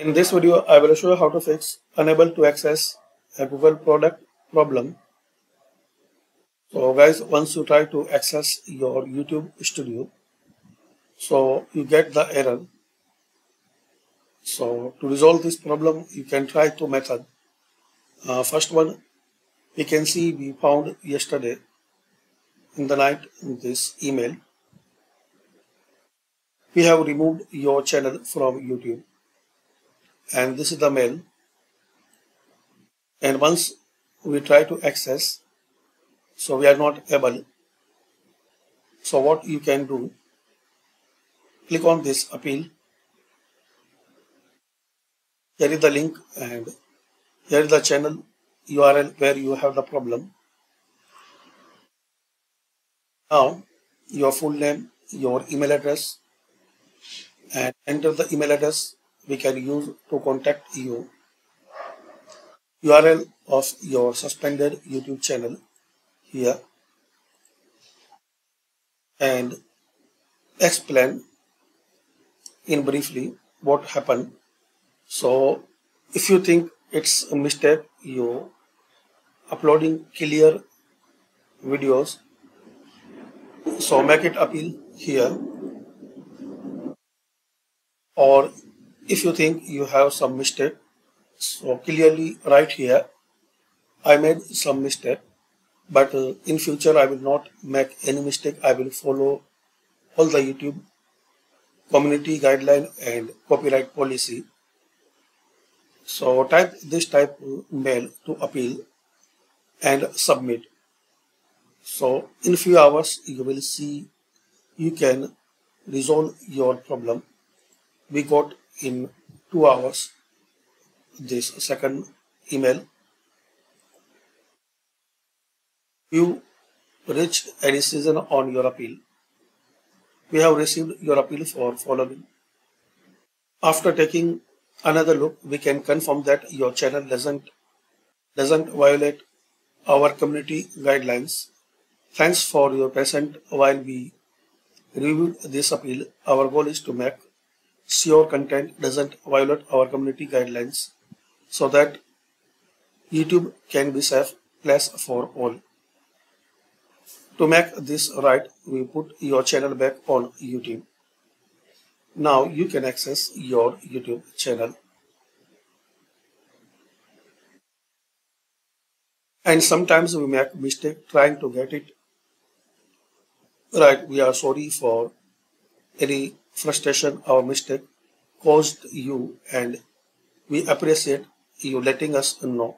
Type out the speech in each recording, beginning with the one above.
In this video, I will show you how to fix unable to access a Google product problem. So guys, once you try to access your YouTube studio, so you get the error. So to resolve this problem, you can try two methods. Uh, first one, we can see we found yesterday in the night in this email. We have removed your channel from YouTube and this is the mail. And once we try to access so we are not able. So what you can do click on this appeal. Here is the link and here is the channel URL where you have the problem. Now your full name your email address and enter the email address we can use to contact you. URL of your suspended YouTube channel here and explain in briefly what happened. So if you think it's a mistake, you uploading clear videos. So make it appeal here or if you think you have some mistake so clearly right here I made some mistake but uh, in future I will not make any mistake. I will follow all the YouTube community guideline and copyright policy. So type this type mail to appeal and submit. So in few hours you will see you can resolve your problem. We got in two hours this second email. You reached a decision on your appeal. We have received your appeal for following. After taking another look we can confirm that your channel doesn't doesn't violate our community guidelines. Thanks for your patience. While we reviewed this appeal our goal is to make SEO content doesn't violate our community guidelines so that YouTube can be safe place for all. To make this right, we put your channel back on YouTube. Now you can access your YouTube channel. And sometimes we make mistake trying to get it right. We are sorry for any frustration or mistake caused you and we appreciate you letting us know.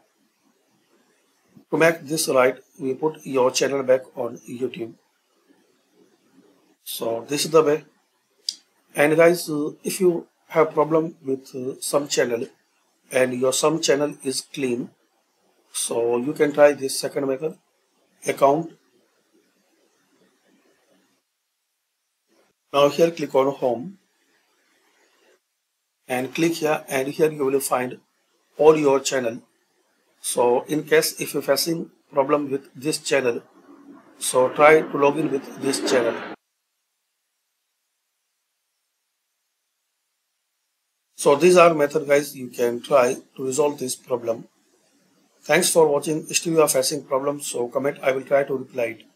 To make this right, we put your channel back on YouTube. So this is the way. And guys, if you have problem with some channel and your some channel is clean, so you can try this second method, account Now here click on home and click here and here you will find all your channel. So in case if you're facing problem with this channel, so try to log in with this channel. So these are method guys you can try to resolve this problem. Thanks for watching. Still you are facing problems so comment I will try to reply it.